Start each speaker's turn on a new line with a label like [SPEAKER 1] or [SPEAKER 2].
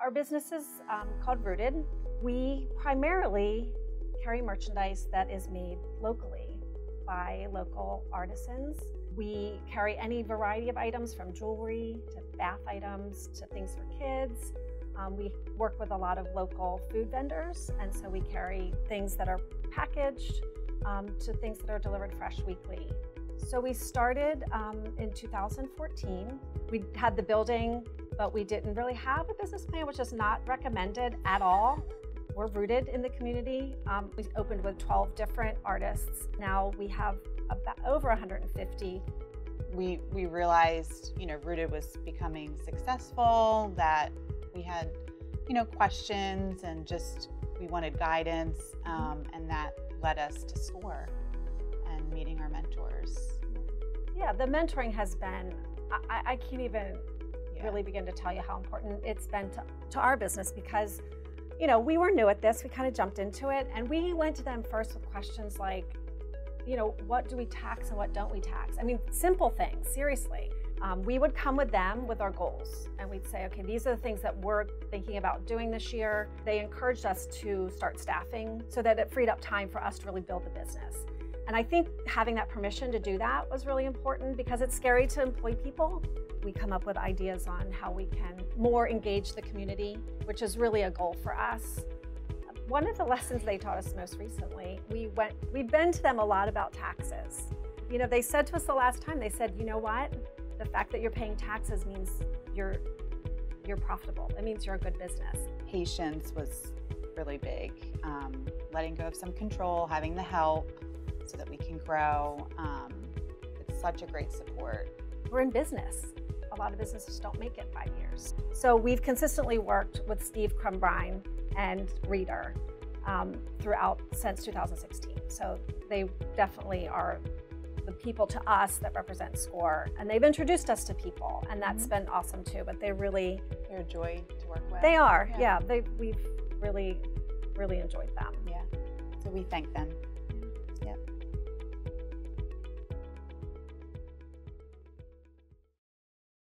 [SPEAKER 1] Our business is um, called Rooted. We primarily carry merchandise that is made locally by local artisans. We carry any variety of items from jewelry to bath items to things for kids. Um, we work with a lot of local food vendors, and so we carry things that are packaged um, to things that are delivered fresh weekly. So we started um, in 2014. We had the building, but we didn't really have a business plan, which is not recommended at all. We're rooted in the community. Um, we opened with 12 different artists. Now we have about over 150.
[SPEAKER 2] We we realized, you know, Rooted was becoming successful. That we had, you know, questions and just we wanted guidance, um, and that led us to SCORE and meeting our mentors.
[SPEAKER 1] Yeah, the mentoring has been, I, I can't even yeah. really begin to tell you how important it's been to, to our business because, you know, we were new at this, we kind of jumped into it, and we went to them first with questions like, you know, what do we tax and what don't we tax? I mean, simple things, seriously. Um, we would come with them with our goals and we'd say, okay, these are the things that we're thinking about doing this year. They encouraged us to start staffing so that it freed up time for us to really build the business. And I think having that permission to do that was really important because it's scary to employ people. We come up with ideas on how we can more engage the community, which is really a goal for us. One of the lessons they taught us most recently, we went, we've been to them a lot about taxes. You know, they said to us the last time, they said, you know what? The fact that you're paying taxes means you're you're profitable. It means you're a good business.
[SPEAKER 2] Patience was really big. Um, letting go of some control, having the help so that we can grow. Um, it's such a great support.
[SPEAKER 1] We're in business. A lot of businesses don't make it five years. So we've consistently worked with Steve Crumbrine and Reader um, throughout since 2016. So they definitely are the people to us that represent SCORE. And they've introduced us to people, and that's mm-hmm. been awesome too. But they really.
[SPEAKER 2] They're a joy to work with.
[SPEAKER 1] They are, yeah. yeah they, we've really, really enjoyed them.
[SPEAKER 2] Yeah. So we thank them.